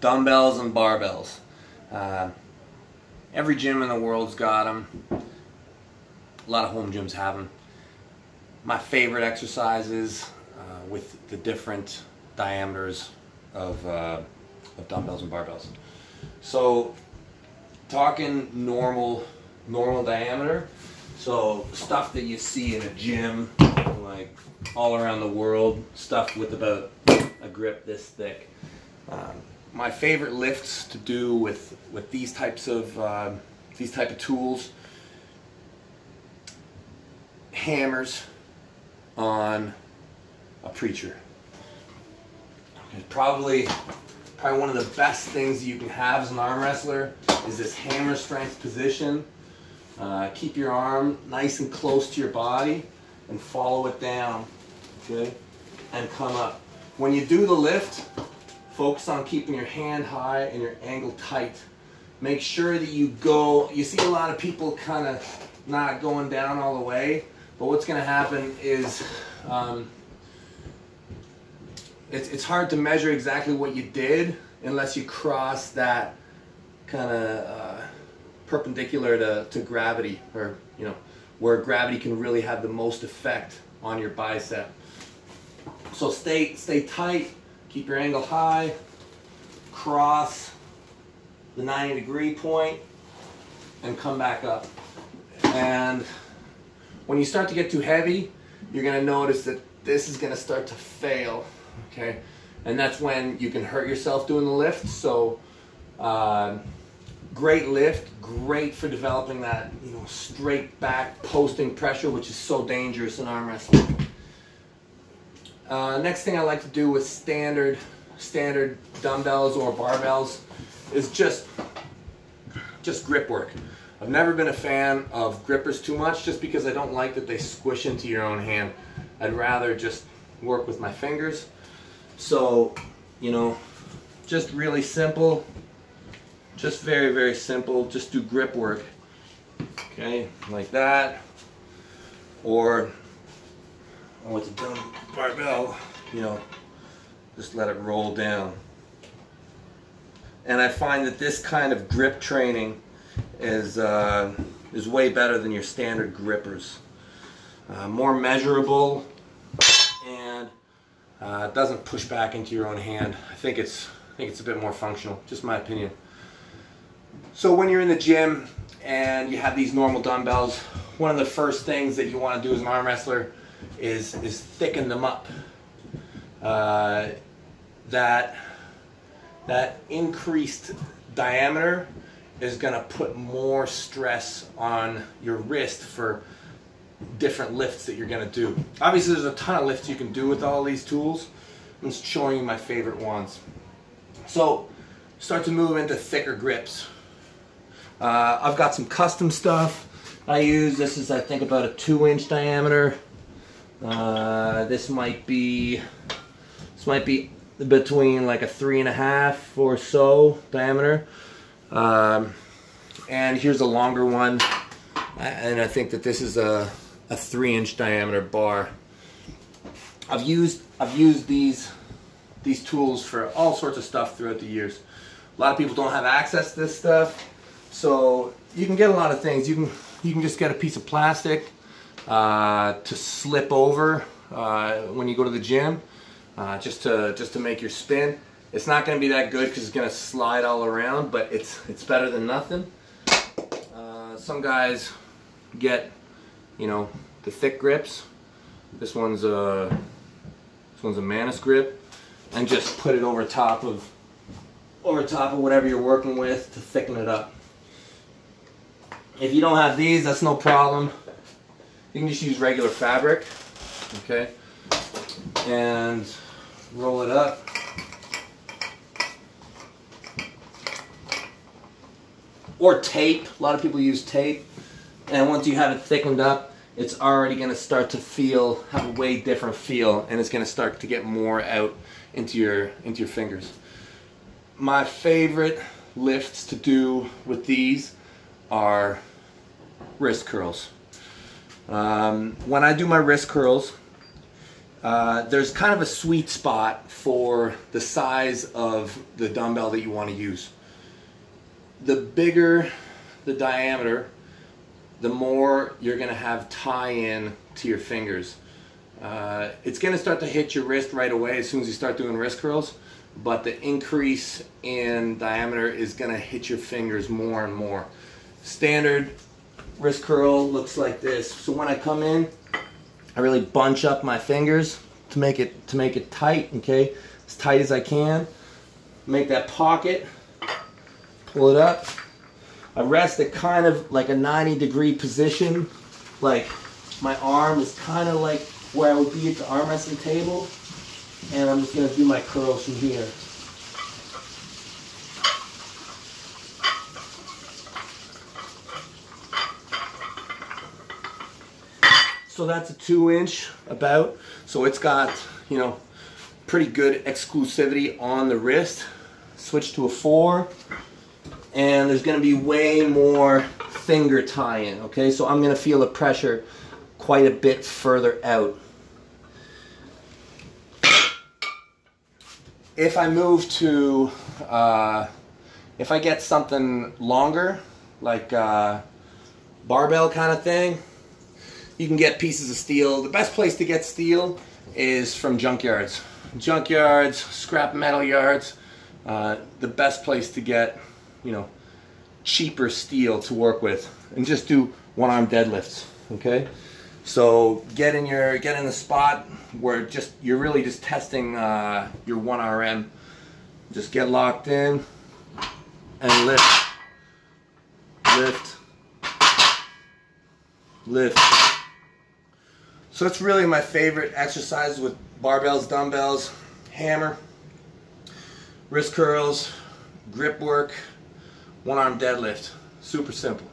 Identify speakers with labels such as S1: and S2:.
S1: dumbbells and barbells. Uh, every gym in the world's got them. A lot of home gyms have them. My favorite exercises uh, with the different diameters of, uh, of dumbbells and barbells. So, talking normal, normal diameter. So stuff that you see in a gym, like all around the world, stuff with about a grip this thick. Um, my favorite lifts to do with with these types of uh, these type of tools. Hammers on a preacher. It's probably probably one of the best things you can have as an arm wrestler is this hammer strength position. Uh, keep your arm nice and close to your body and follow it down okay and come up. When you do the lift Focus on keeping your hand high and your angle tight. Make sure that you go, you see a lot of people kind of not going down all the way, but what's going to happen is um, it's, it's hard to measure exactly what you did unless you cross that kind of uh, perpendicular to, to gravity or, you know, where gravity can really have the most effect on your bicep. So stay, stay tight, Keep your angle high, cross the 90 degree point, and come back up. And when you start to get too heavy, you're gonna notice that this is gonna start to fail, okay? And that's when you can hurt yourself doing the lift. So, uh, great lift, great for developing that, you know, straight back posting pressure, which is so dangerous in arm wrestling. Uh, next thing I like to do with standard standard dumbbells or barbells is just just grip work. I've never been a fan of grippers too much just because I don't like that they squish into your own hand. I'd rather just work with my fingers. So, you know, just really simple, just very, very simple, just do grip work. Okay, like that. Or with the dumb barbell, you know, just let it roll down. And I find that this kind of grip training is, uh, is way better than your standard grippers. Uh, more measurable and uh, doesn't push back into your own hand. I think it's I think it's a bit more functional, just my opinion. So when you're in the gym and you have these normal dumbbells, one of the first things that you want to do as an arm wrestler is is thicken them up. Uh, that that increased diameter is going to put more stress on your wrist for different lifts that you're going to do. Obviously, there's a ton of lifts you can do with all these tools. I'm just showing you my favorite ones. So, start to move into thicker grips. Uh, I've got some custom stuff I use. This is, I think, about a two inch diameter. Uh, this might be this might be between like a three and a half or so diameter. Um, and here's a longer one, and I think that this is a, a three inch diameter bar. I've used I've used these these tools for all sorts of stuff throughout the years. A lot of people don't have access to this stuff, so you can get a lot of things. You can you can just get a piece of plastic uh, to slip over uh, when you go to the gym, uh, just to just to make your spin. It's not going to be that good because it's going to slide all around, but it's it's better than nothing. Uh, some guys get, you know, the thick grips. This one's a this one's a Manus grip, and just put it over top of over top of whatever you're working with to thicken it up. If you don't have these, that's no problem. You can just use regular fabric, okay, and roll it up. Or tape. A lot of people use tape. And once you have it thickened up, it's already going to start to feel, have a way different feel, and it's going to start to get more out into your, into your fingers. My favorite lifts to do with these are wrist curls. Um, when I do my wrist curls, uh, there's kind of a sweet spot for the size of the dumbbell that you want to use. The bigger the diameter, the more you're going to have tie-in to your fingers. Uh, it's going to start to hit your wrist right away as soon as you start doing wrist curls, but the increase in diameter is going to hit your fingers more and more. Standard wrist curl looks like this. So when I come in, I really bunch up my fingers to make it to make it tight, okay? As tight as I can. Make that pocket. Pull it up. I rest it kind of like a 90 degree position. Like my arm is kind of like where I would be at the arm wrestling table. And I'm just gonna do my curls from here. So that's a two inch about. So it's got, you know, pretty good exclusivity on the wrist. Switch to a four. And there's gonna be way more finger tie-in, okay? So I'm gonna feel the pressure quite a bit further out. If I move to, uh, if I get something longer, like uh, barbell kind of thing, you can get pieces of steel. The best place to get steel is from junkyards. Junkyards, scrap metal yards, uh, the best place to get, you know, cheaper steel to work with. And just do one-arm deadlifts, okay? So get in your get in the spot where just you're really just testing uh, your one RM. Just get locked in and lift, lift, lift. So that's really my favorite exercise with barbells, dumbbells, hammer, wrist curls, grip work, one arm deadlift. Super simple.